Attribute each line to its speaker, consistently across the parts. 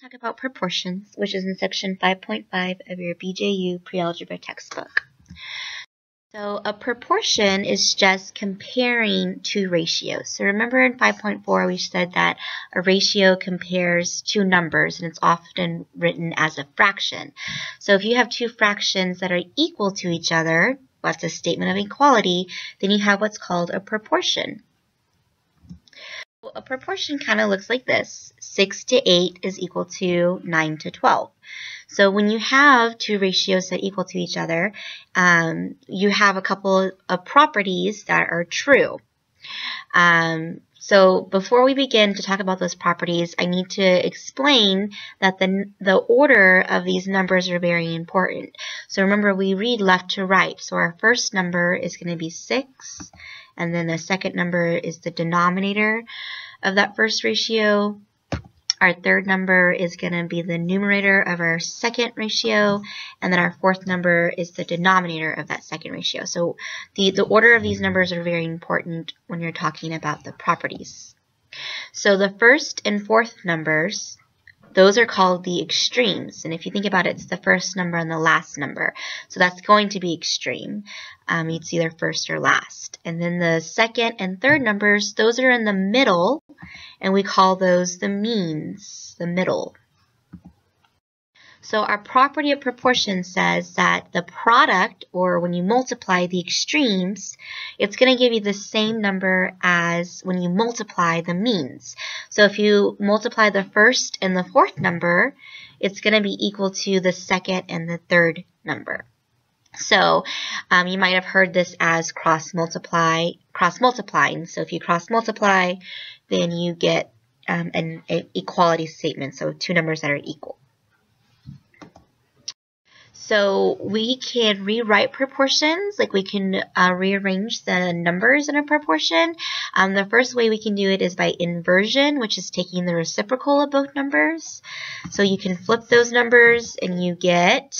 Speaker 1: talk about proportions, which is in section 5.5 of your BJU pre-algebra textbook. So a proportion is just comparing two ratios. So remember in 5.4 we said that a ratio compares two numbers and it's often written as a fraction. So if you have two fractions that are equal to each other, that's a statement of equality, then you have what's called a proportion. Proportion kind of looks like this. 6 to 8 is equal to 9 to 12. So when you have two ratios that equal to each other, um, you have a couple of properties that are true. Um, so before we begin to talk about those properties, I need to explain that the, the order of these numbers are very important. So remember, we read left to right. So our first number is going to be 6, and then the second number is the denominator of that first ratio. Our third number is going to be the numerator of our second ratio, and then our fourth number is the denominator of that second ratio. So the, the order of these numbers are very important when you're talking about the properties. So the first and fourth numbers, those are called the extremes. And if you think about it, it's the first number and the last number. So that's going to be extreme. Um, it's either first or last. And then the second and third numbers, those are in the middle and we call those the means, the middle. So our property of proportion says that the product, or when you multiply the extremes, it's going to give you the same number as when you multiply the means. So if you multiply the first and the fourth number, it's going to be equal to the second and the third number. So um, you might have heard this as cross multiply, cross multiplying. So if you cross multiply, then you get um, an equality statement, so two numbers that are equal. So we can rewrite proportions, like we can uh, rearrange the numbers in a proportion. Um, the first way we can do it is by inversion, which is taking the reciprocal of both numbers. So you can flip those numbers and you get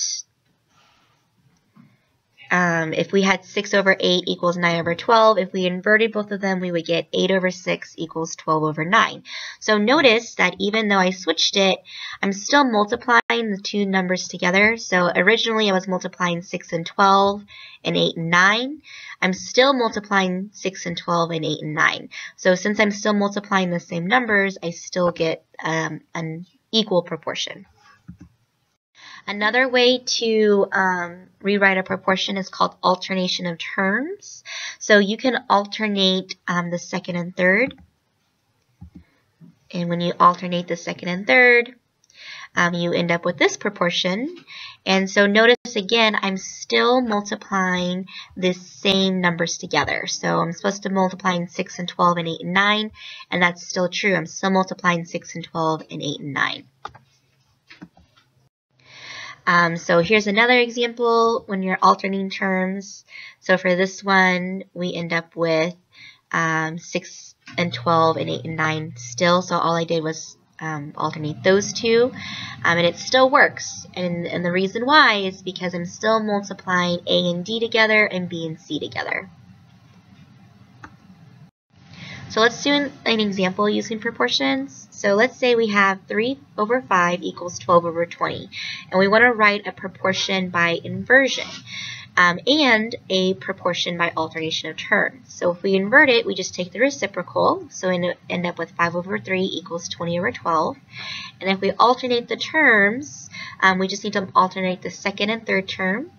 Speaker 1: um, if we had 6 over 8 equals 9 over 12, if we inverted both of them, we would get 8 over 6 equals 12 over 9. So notice that even though I switched it, I'm still multiplying the two numbers together. So originally I was multiplying 6 and 12 and 8 and 9. I'm still multiplying 6 and 12 and 8 and 9. So since I'm still multiplying the same numbers, I still get um, an equal proportion. Another way to um, rewrite a proportion is called alternation of terms. So you can alternate um, the second and third. And when you alternate the second and third, um, you end up with this proportion. And so notice again, I'm still multiplying the same numbers together. So I'm supposed to multiplying 6 and 12 and 8 and 9, and that's still true. I'm still multiplying 6 and 12 and 8 and 9. Um, so here's another example when you're alternating terms. So for this one, we end up with um, 6 and 12 and 8 and 9 still. So all I did was um, alternate those two. Um, and it still works. And, and the reason why is because I'm still multiplying A and D together and B and C together. So let's do an, an example using proportions. So let's say we have 3 over 5 equals 12 over 20. And we want to write a proportion by inversion. Um, and a proportion by alternation of terms. So if we invert it, we just take the reciprocal, so we end up with 5 over 3 equals 20 over 12. And if we alternate the terms, um, we just need to alternate the second and third term,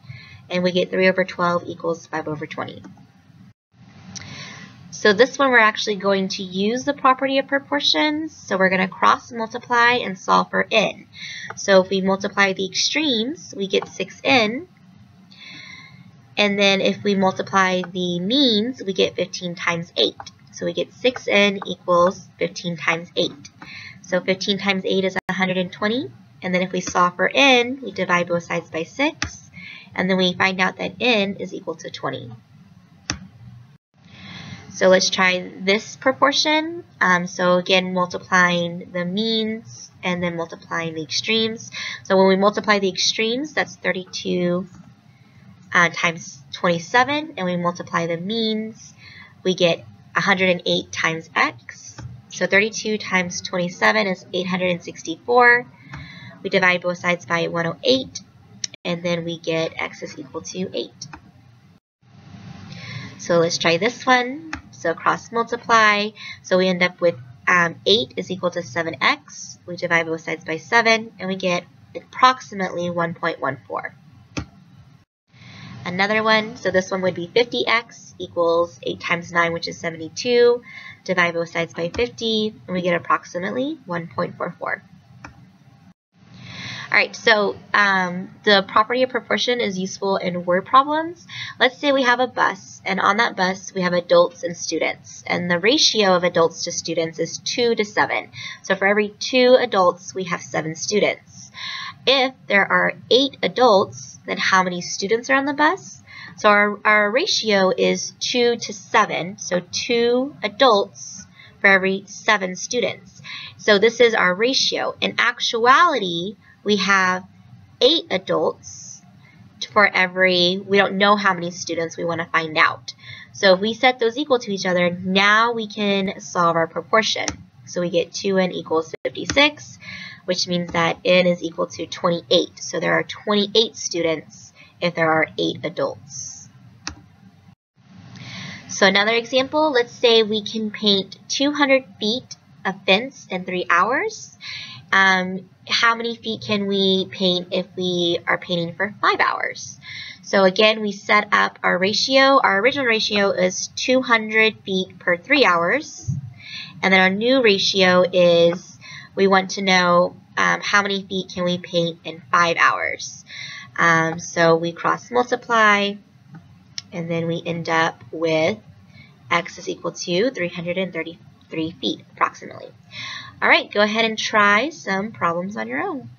Speaker 1: and we get 3 over 12 equals 5 over 20. So this one we're actually going to use the property of proportions. So we're going to cross multiply and solve for n. So if we multiply the extremes, we get 6n. And then if we multiply the means, we get 15 times 8. So we get 6n equals 15 times 8. So 15 times 8 is 120. And then if we solve for n, we divide both sides by 6. And then we find out that n is equal to 20. So let's try this proportion. Um, so again, multiplying the means and then multiplying the extremes. So when we multiply the extremes, that's 32 uh, times 27. And we multiply the means, we get 108 times x. So 32 times 27 is 864. We divide both sides by 108, and then we get x is equal to 8. So let's try this one. So cross multiply. So we end up with um, 8 is equal to 7x. We divide both sides by 7, and we get approximately 1.14. Another one, so this one would be 50x equals 8 times 9, which is 72. Divide both sides by 50, and we get approximately 1.44. All right, so um, the property of proportion is useful in word problems. Let's say we have a bus, and on that bus we have adults and students, and the ratio of adults to students is 2 to 7. So for every 2 adults, we have 7 students. If there are 8 adults, then how many students are on the bus? So our, our ratio is 2 to 7, so 2 adults for every 7 students. So this is our ratio. In actuality, we have eight adults for every, we don't know how many students we want to find out. So if we set those equal to each other, now we can solve our proportion. So we get 2n equals 56, which means that n is equal to 28. So there are 28 students if there are 8 adults. So another example, let's say we can paint 200 feet of fence in 3 hours. Um, how many feet can we paint if we are painting for five hours? So again, we set up our ratio. Our original ratio is 200 feet per three hours. And then our new ratio is we want to know um, how many feet can we paint in five hours. Um, so we cross multiply and then we end up with x is equal to 333 feet approximately. All right, go ahead and try some problems on your own.